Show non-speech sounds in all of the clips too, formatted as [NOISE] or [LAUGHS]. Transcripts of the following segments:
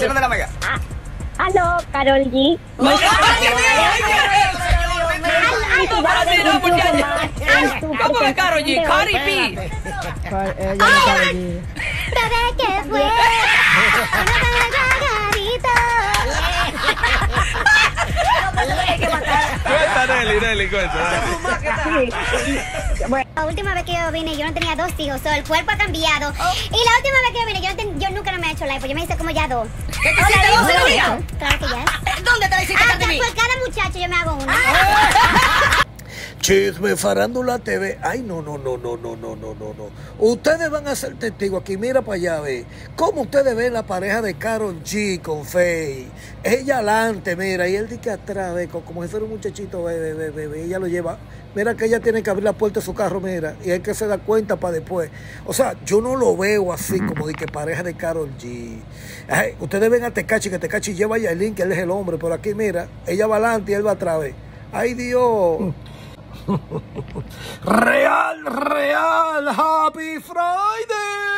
estaciones de la Mega. Aló, Carol G. ¿Cómo que Karol G? Cardi B. Bebé, ¿qué fue? Nelly, cuenta. La última vez que yo vine, yo no tenía dos hijos, so el cuerpo ha cambiado. Y la última vez que yo vine, yo, ten- yo nunca no me he hecho live, yo me hice como ya dos. ¿Qué te hiciste dos? Claro que ya. ¿Dónde te la hiciste, Ah, pues cada muchacho yo me hago una. Chisme Farándula TV. Ay, no, no, no, no, no, no, no, no, no. Ustedes van a ser testigos aquí. Mira para allá, ve. ¿Cómo ustedes ven la pareja de Carol G con Faye? Ella adelante, mira, y él dice que atrás, ve, co- como si fuera un muchachito, ve, ve, ve, ve, ve, Ella lo lleva. Mira que ella tiene que abrir la puerta de su carro, mira, y hay que se da cuenta para después. O sea, yo no lo veo así como de que pareja de Carol G. Ay, ustedes ven a Tecachi, que Tecachi lleva a Yailin, que él es el hombre, pero aquí, mira, ella va adelante y él va atrás, ve. Ay, Dios. [LAUGHS] Real, real, happy Friday.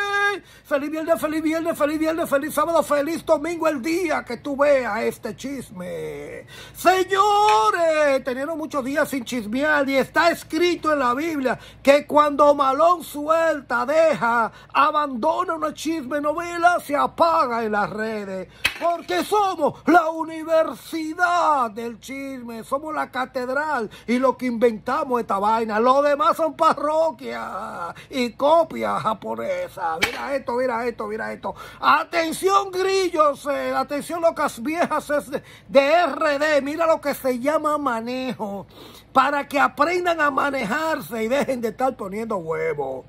Feliz viernes, feliz viernes, feliz viernes, feliz sábado, feliz domingo el día que tú veas este chisme. Señores, tenieron muchos días sin chismear y está escrito en la Biblia que cuando Malón suelta, deja, abandona una chisme novela, se apaga en las redes. Porque somos la universidad del chisme, somos la catedral y lo que inventamos esta vaina. Lo demás son parroquias y copias japonesas. Mira esto, mira esto, mira esto. Atención, grillos, eh, atención, locas viejas de, de RD. Mira lo que se llama manejo. Para que aprendan a manejarse y dejen de estar poniendo huevos.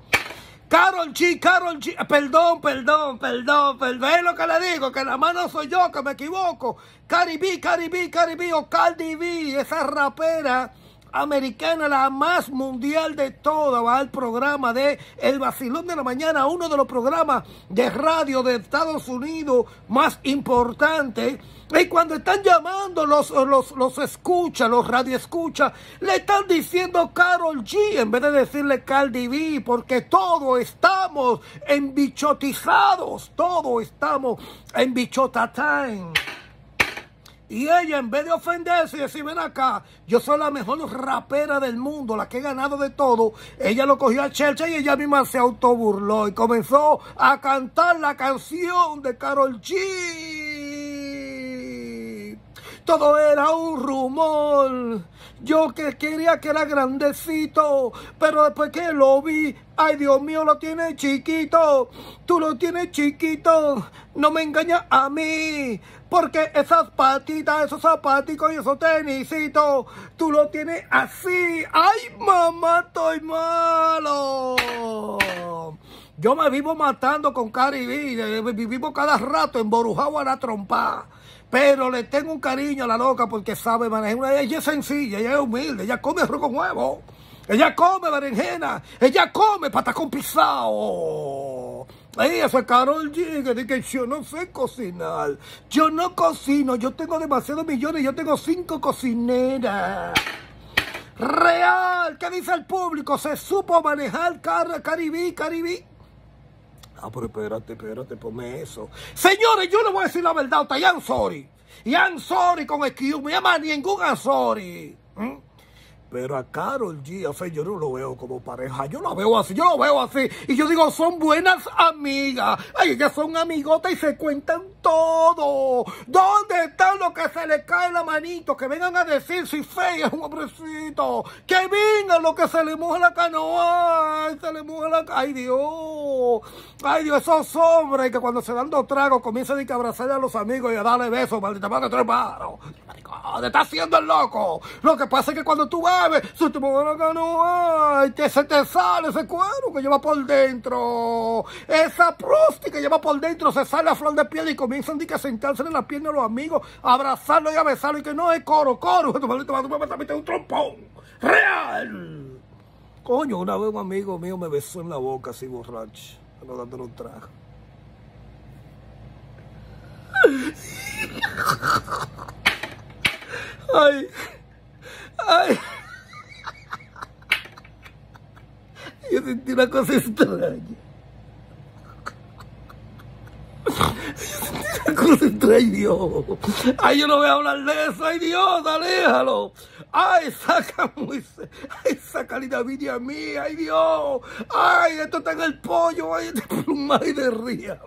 Carol G, Carol G, perdón, perdón, perdón, perdón, es lo que le digo, que la mano soy yo, que me equivoco. B, Cardi B o Cardi B, esa rapera americana, la más mundial de todas, va al programa de El Vacilón de la Mañana, uno de los programas de radio de Estados Unidos más importantes. Y cuando están llamando los, los, los escucha, los le están diciendo Carol G en vez de decirle Cardi B, porque todos estamos embichotizados, todos estamos en bichota time. Y ella, en vez de ofenderse y decir, ven acá, yo soy la mejor rapera del mundo, la que he ganado de todo, ella lo cogió a Chelsea y ella misma se autoburló y comenzó a cantar la canción de Carol G. Todo era un rumor. Yo que quería que era grandecito, pero después que lo vi, ay Dios mío, lo tiene chiquito. Tú lo tienes chiquito. No me engañas a mí. Porque esas patitas, esos zapaticos y esos tenisitos, tú lo tienes así. ¡Ay, mamá, estoy malo! Yo me vivo matando con Cardi B, eh, vivimos cada rato emborujado a la trompa. Pero le tengo un cariño a la loca porque sabe manejar. Una- Ella es sencilla, ella es humilde, ella come arroz con huevo. Ella come berenjena, ella come patacón pisado. Eso es Carol G, que dice yo no sé cocinar. Yo no cocino, yo tengo demasiados millones, yo tengo cinco cocineras. Real, ¿qué dice el público? Se supo manejar car Caribí, Caribí. Ah, pero espérate, espérate, ponme eso. Señores, yo le voy a decir la verdad, usted, I'm sorry. I'm sorry con excuse me, llama ningún I'm sorry. ¿Mm? Pero a Carol G, a Fe, yo no lo veo como pareja. Yo lo veo así, yo lo veo así. Y yo digo, son buenas amigas. Ay, ellas son amigotas y se cuentan todo. ¿Dónde están los que se le cae la manito? Que vengan a decir si Fe es un hombrecito. Que vengan los que se le moja la canoa. Ay, se le moja la Ay, Dios. Ay, Dios, esos hombres que cuando se dan dos tragos comienzan a abrazar a los amigos y a darle besos, maldita madre, tres manos. Maricón, te está haciendo el loco. Lo que pasa es que cuando tú bebes, se te mueve la canoa y que se te sale ese cuero que lleva por dentro. Esa prosti que lleva por dentro se sale a flor de piel y comienzan a sentarse en la pierna de los amigos, a abrazarlo y a besarlo y que no es coro, coro. Tu madre me va a meter un trompón. Real. Coño, una vez un amigo mío me besó en la boca así borracho, no dándole un trago. Ay, ay. Yo sentí una cosa extraña. Una concentré, ay Dios. Ay, yo no voy a hablar de eso, ay Dios, aléjalo. Ay, saca Moisés. Ay, saca Lina Vidia mía, ay Dios. Ay, esto está en el pollo, ay, de pluma y de ría.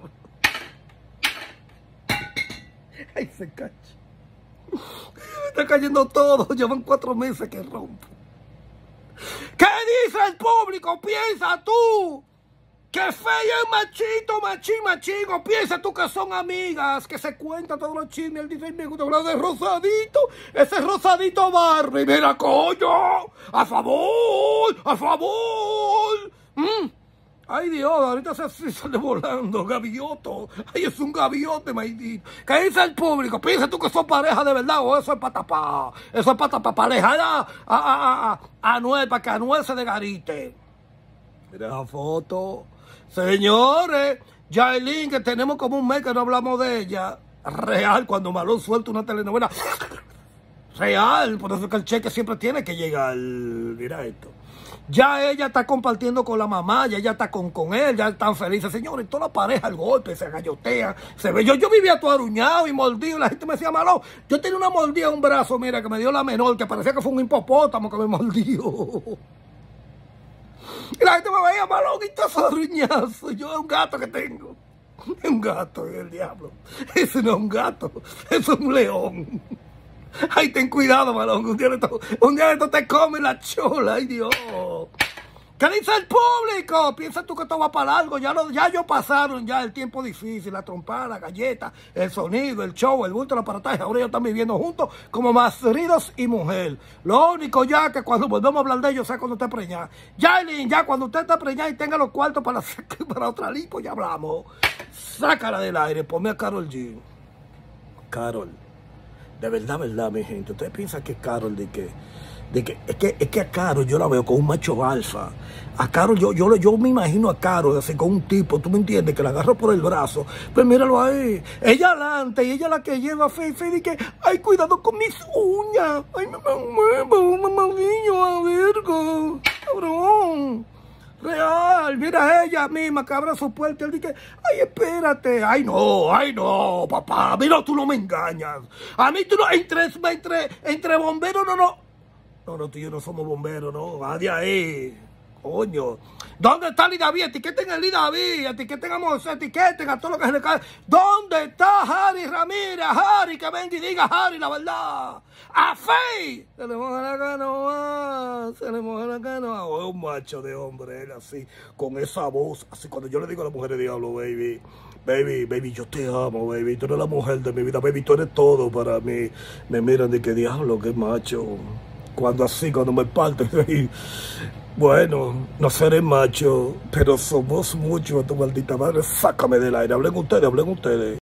Ay, se cacha. Está cayendo todo, [LAUGHS] llevan cuatro meses que rompo. ¿Qué dice el público? Piensa tú. Que fea es machito, machín, machín. O piensa tú que son amigas, que se cuentan todos los chismes. Él dice, me gusta hablar de Rosadito. Ese es Rosadito Barbie. Mira, coño. A favor, a favor. Mm. Ay Dios, ahorita se, sale volando, gavioto. Ay, es un gaviote, maidito. ¿Qué dice el público? Piensa tú que son pareja de verdad o eso es para tapar. Eso es para tapar, para alejar a, a, a, a, Anuel, para que Anuel se desgarite. Mira la foto. Señores, Yailin, que tenemos como un mes que no hablamos de ella. Real, cuando Malón suelta una telenovela. Real, por eso es que el cheque siempre tiene que llegar. Mira esto. Ya ella está compartiendo con la mamá, ya ella está con, con él, ya están felices. Señores, toda la pareja al golpe, se gallotean, se ve. Yo, yo vivía todo aruñado y mordido, y la gente me decía, malo, yo tenía una mordida en un brazo, mira, que me dio la menor, que parecía que fue un hipopótamo que me [LAUGHS] mordió. Y la gente me veía malonito arruñazo. Yo un gato que tengo. [LAUGHS] Un gato, el diablo. Ese no es un gato, [LAUGHS] es un león. Ay, ten cuidado, malón. Un día de esto, te come la chola, ay Dios. ¿Qué dice el público? Piensa tú que esto va para algo. Ya, lo, ya ellos pasaron ya el tiempo difícil, la trompada, la galleta, el sonido, el show, el bulto, el aparataje. Ahora ellos están viviendo juntos como maridos y mujer. Lo único ya que cuando volvemos a hablar de ellos es cuando usted preñada. Ya, Eileen, ya cuando usted está preñada y tenga los cuartos para, [LAUGHS] para otra lipo, ya hablamos. Sácala del aire, ponme a Carol G. Carol. De verdad, verdad, mi gente. Ustedes piensan que Carol de que, de que, es que, es que a Carol yo la veo con un macho alfa. A Carol, yo, yo, yo me imagino a Carol así con un tipo, tú me entiendes, que la agarro por el brazo. Pues míralo ahí. Ella adelante y ella la que lleva fe, fe, y que, ay, cuidado con mis uñas. Ay, me muevo, mamadillo, a vergo. Cabrón. Real, mira ella misma que abre su puerta. Él dice, ay, espérate. Ay, no, ay, no, papá. Mira, tú no me engañas. A mí tú no, entre, entre, entre bomberos, no, no. No, no, tú y yo no somos bomberos, no. Va de ahí. Coño. ¿Dónde está Lee David? Etiqueten a Lee David, etiqueten a Moisés, etiqueten a todo lo que se le cae. ¿Dónde está Harry Ramírez? Harry, que venga y diga Harry la verdad. A Fey. Se le moja la canoa, se le moja la canoa. O es un macho de hombre, él así, con esa voz. Así cuando yo le digo a la mujer de diablo, baby, baby, baby, yo te amo, baby. Tú eres la mujer de mi vida, baby, tú eres todo para mí. Me miran de que diablo, qué macho. Cuando así, cuando me parten, [LAUGHS] bueno, no seré macho, pero somos muchos, tu maldita madre. Sácame del aire. Hablen ustedes, hablen ustedes.